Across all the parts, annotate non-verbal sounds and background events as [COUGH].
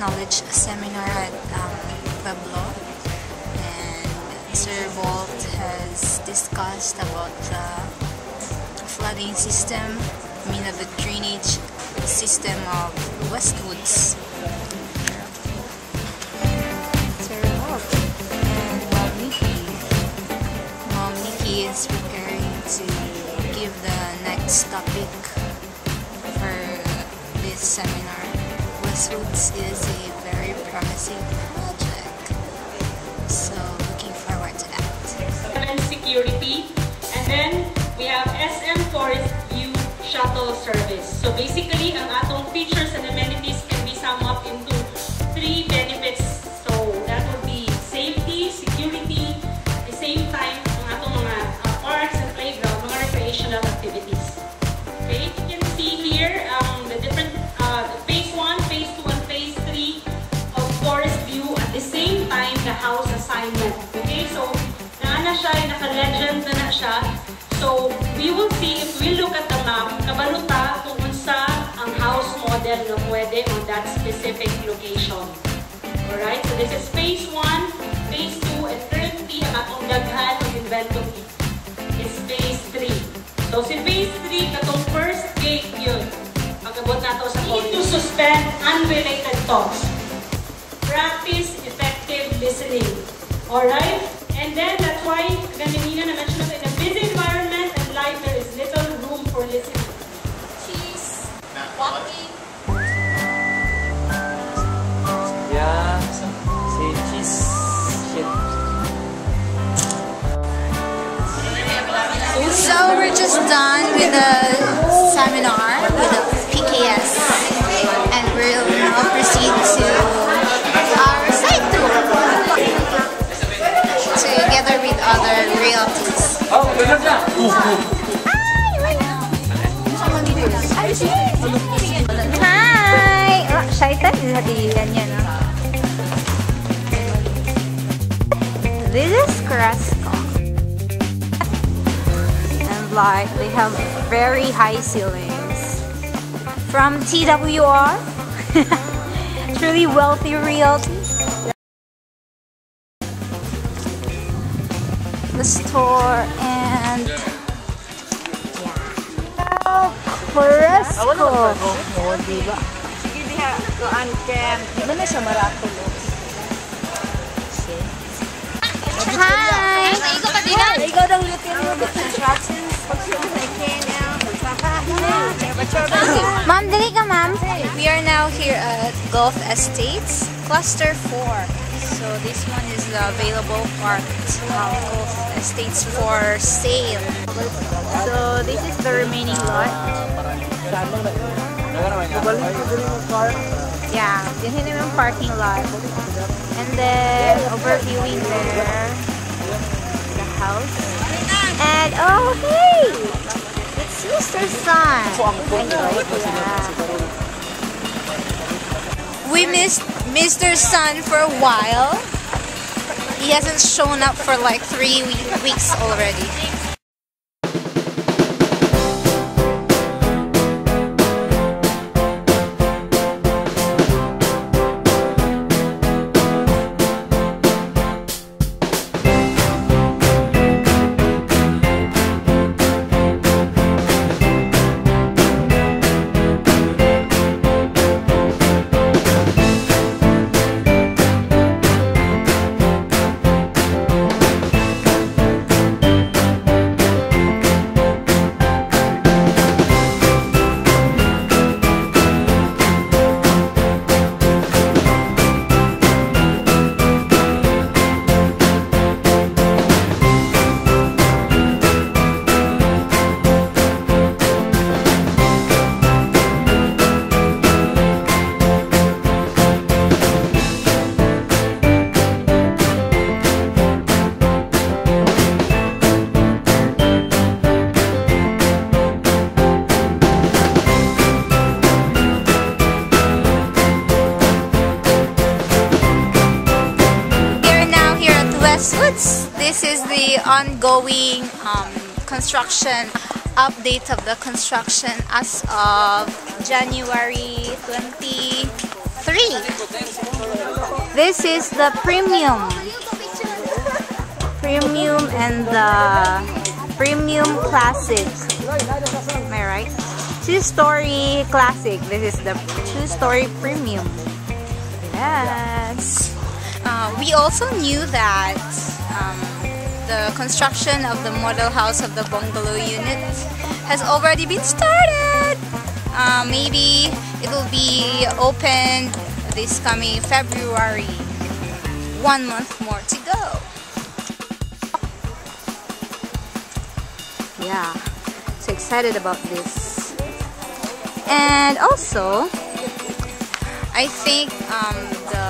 knowledge seminar at um, Pueblo. And Sir Bolt has discussed about the flooding system, I mean, the drainage system of Westwoods. Bolt and Mom Nikki. Mom Nikki is preparing to give the next topic for this seminar. Westwoods is a very promising project. So looking forward to that. and security. And then we have SM Forest Shuttle Service. So basically, ang atong features and amenities can be summed up into three benefits. So that would be safety, security, at the same time, ang atong mga uh, parks and playground, mga recreational activities. Okay, you can see here um, the different uh, phase 1, phase 2, and phase 3 of Forest View at the same time the house assignment. Okay, so naana siya, naka-legend na na siya. So we will see if we look at the map, kabaluta kung unsa ang house model na pwede on that specific location. Alright, so this is phase 1, phase 2, and currently ang atong daghan of inventory is phase 3. So si phase 3, katong first gate yun. Pagkabot nato sa Need to suspend unrelated talks. Practice effective listening. Alright? And then that's why, ganyan na na-mention natin, So we're just done with the seminar with the PKS They have very high ceilings. From TWR. [LAUGHS] Truly wealthy realty. The store and yeah. Cresco. mo, di ba? Sige diha, kuan ken. Di ba na siya marato mo? Hi! Ikaw daw lutin mo the instructions. Pag siya Ma'am, dali ka, ma'am. We are now here at Golf Estates, Cluster 4. So this one is the available part of Golf Estates for sale. So this is the remaining lot. Yeah, this is yung parking lot. And then overviewing there, the house. And oh hey! It's Mr. Sun. Yeah. We missed Mr. Sun for a while. He hasn't shown up for like three weeks already. Ongoing um, construction update of the construction as of January 23. This is the premium. Premium and the premium classic. Am I right? Two-story classic. This is the two-story premium. Yes. Uh, we also knew that um, the construction of the model house of the bungalow unit has already been started. Uh, maybe it will be opened this coming February. One month more to go. Yeah, so excited about this. And also, I think um, the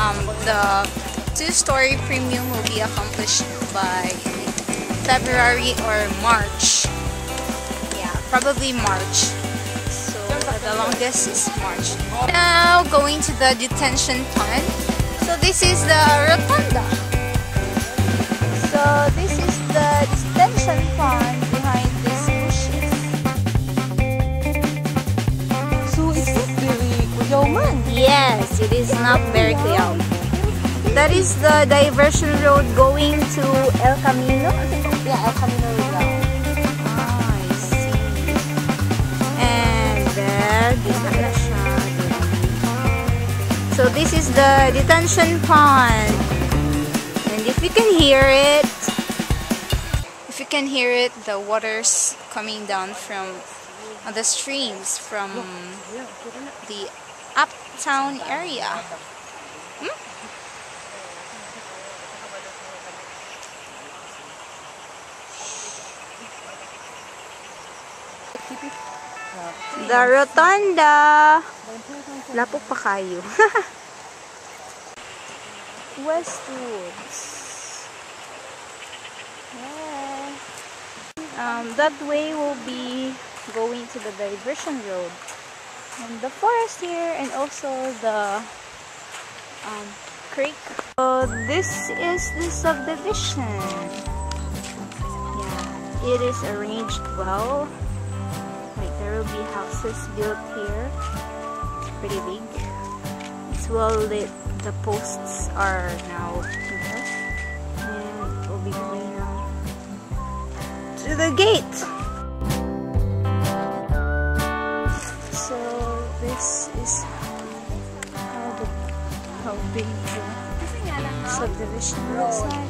um, the two-story premium will be accomplished by February or March. Yeah, probably March. So the longest is March. Now going to the detention pond. So this is the rotunda. So this is the detention pond behind these bushes. So it's not very kuyaw Yes, it is not very clear. That is the diversion road going to El Camino. Yeah, El Camino Rizal. Ah, I see. And there, siya. So this is the detention pond. And if you can hear it, if you can hear it, the water's coming down from uh, the streams from the uptown area. Hmm? The Rotunda. Lapok pa kayo. [LAUGHS] Westwoods. Yeah. Um, that way will be going to the diversion road. And the forest here and also the um, creek. So this is the subdivision. Yeah, it is arranged well. There will be houses built here. It's pretty big. It's well lit. The posts are now there. And we'll be going now to the gate. So this is how the how big the subdivision looks like.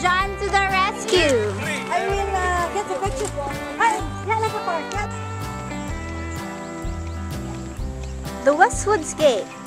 John to the rescue! I will uh, get the picture. Ay, park. The Westwoods Gate.